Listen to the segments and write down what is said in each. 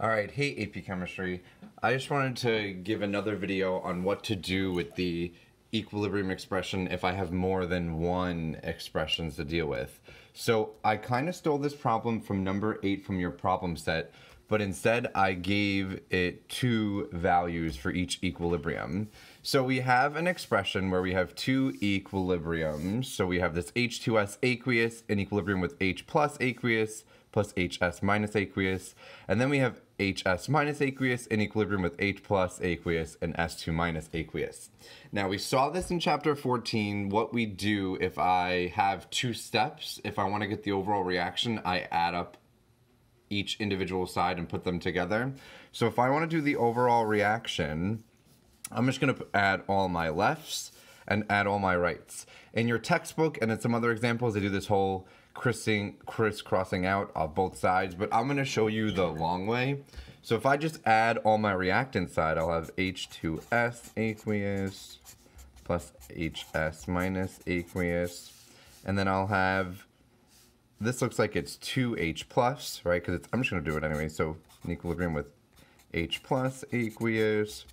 Alright, hey AP Chemistry. I just wanted to give another video on what to do with the equilibrium expression if I have more than one expressions to deal with. So I kind of stole this problem from number 8 from your problem set, but instead I gave it two values for each equilibrium. So we have an expression where we have two equilibriums. So we have this H2S aqueous in equilibrium with H plus aqueous plus HS minus aqueous. And then we have HS minus aqueous in equilibrium with H plus aqueous and S2 minus aqueous. Now we saw this in chapter 14, what we do if I have two steps. If I want to get the overall reaction, I add up each individual side and put them together. So if I want to do the overall reaction, I'm just going to add all my lefts and add all my rights. In your textbook and in some other examples, they do this whole crisscrossing out of both sides, but I'm going to show you the long way. So if I just add all my reactant side, I'll have H2S aqueous plus HS minus aqueous, and then I'll have, this looks like it's 2H plus, right? Because I'm just to do it anyway. So in equilibrium with H plus aqueous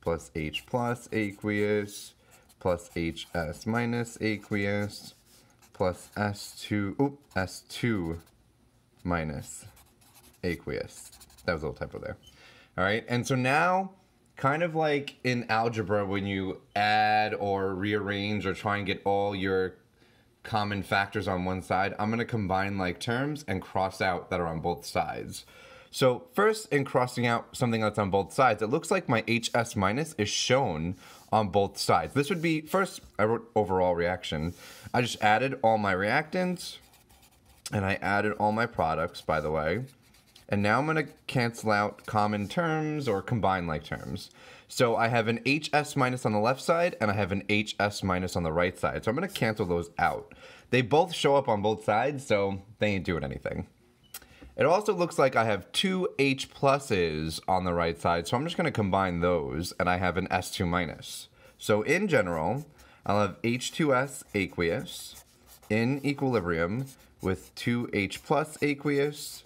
plus H plus aqueous plus HS minus aqueous plus S2, oop, S2 minus aqueous. That was a little typo there. All right, and so now, kind of like in algebra when you add or rearrange or try and get all your common factors on one side, I'm gonna combine like terms and cross out that are on both sides. So first, in crossing out something that's on both sides, it looks like my HS minus is shown on both sides. This would be, first, I wrote overall reaction. I just added all my reactants, and I added all my products, by the way. And now I'm going to cancel out common terms or combine like terms. So I have an HS minus on the left side, and I have an HS minus on the right side. So I'm going to cancel those out. They both show up on both sides, so they ain't doing anything. It also looks like I have two H pluses on the right side, so I'm just going to combine those, and I have an S2 minus. So in general, I'll have H2S aqueous in equilibrium with 2H plus aqueous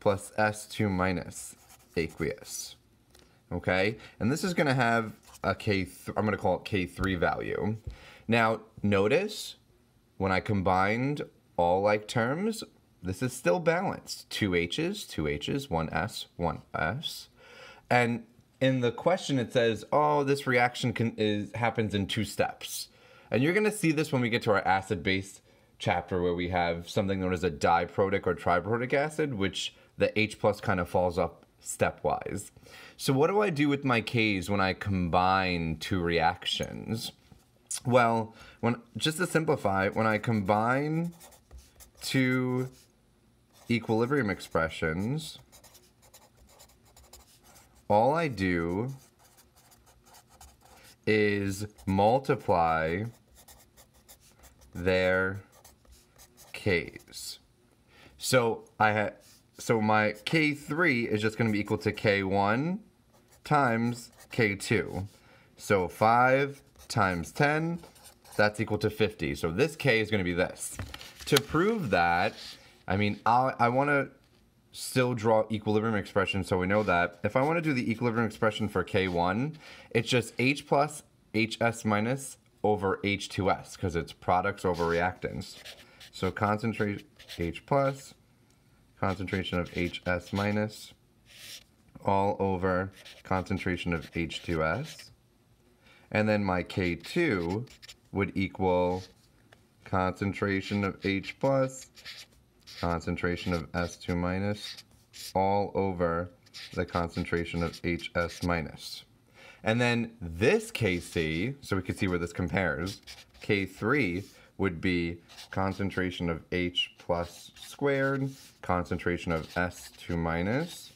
plus S2 minus aqueous. Okay, and this is going to have a K, I'm going to call it K3 value. Now, notice when I combined all like terms, this is still balanced. Two H's, two H's, one S, one S. And in the question it says, oh, this reaction can, is, happens in two steps. And you're gonna see this when we get to our acid-base chapter where we have something known as a diprotic or triprotic acid, which the H plus kind of falls up stepwise. So what do I do with my Ks when I combine two reactions? Well, when just to simplify, when I combine two equilibrium expressions, all I do is multiply their k's. So I had so my k3 is just going to be equal to k1 times k2. So 5 times 10, that's equal to 50. So this k is going to be this. To prove that, I mean, I, I want to still draw equilibrium expression so we know that. If I want to do the equilibrium expression for K1, it's just H plus HS minus over H2S because it's products over reactants. So concentrate H plus, concentration of HS minus, all over concentration of H2S. And then my K2 would equal concentration of H plus concentration of S2 minus all over the concentration of HS minus. And then this Kc, so we can see where this compares, K3 would be concentration of H plus squared, concentration of S2 minus,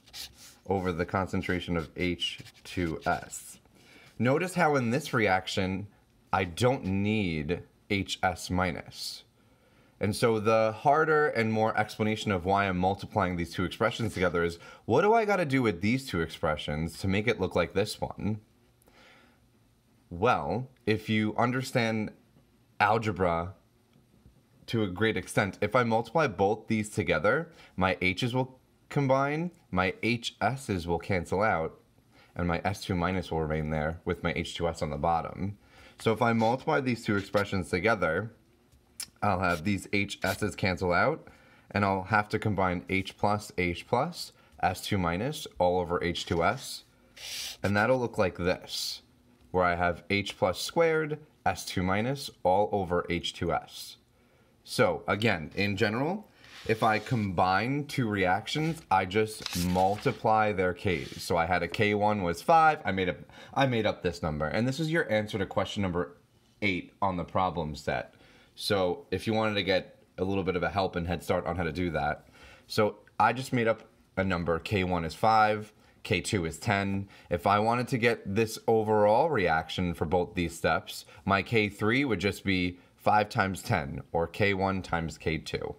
over the concentration of H2S. Notice how in this reaction, I don't need HS minus. And so the harder and more explanation of why I'm multiplying these two expressions together is, what do I got to do with these two expressions to make it look like this one? Well, if you understand algebra to a great extent, if I multiply both these together, my h's will combine, my HS's will cancel out, and my S2 minus will remain there with my H2S on the bottom. So if I multiply these two expressions together, I'll have these HS's cancel out, and I'll have to combine H plus H plus, S2 minus, all over H2S, and that'll look like this, where I have H plus squared, S2 minus, all over H2S. So again, in general, if I combine two reactions, I just multiply their k's. So I had a k1 was 5, I made up I made up this number. And this is your answer to question number 8 on the problem set. So if you wanted to get a little bit of a help and head start on how to do that. So I just made up a number, k1 is 5, K2 is 10. If I wanted to get this overall reaction for both these steps, my K3 would just be 5 times 10, or K1 times K2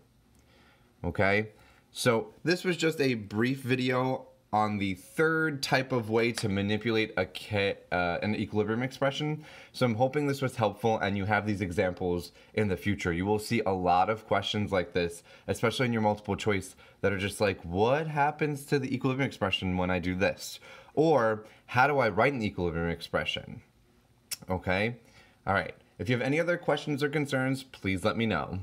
okay? So this was just a brief video on the third type of way to manipulate a uh, an equilibrium expression. So I'm hoping this was helpful and you have these examples in the future. You will see a lot of questions like this, especially in your multiple choice, that are just like, what happens to the equilibrium expression when I do this? Or how do I write an equilibrium expression? Okay? All right. If you have any other questions or concerns, please let me know.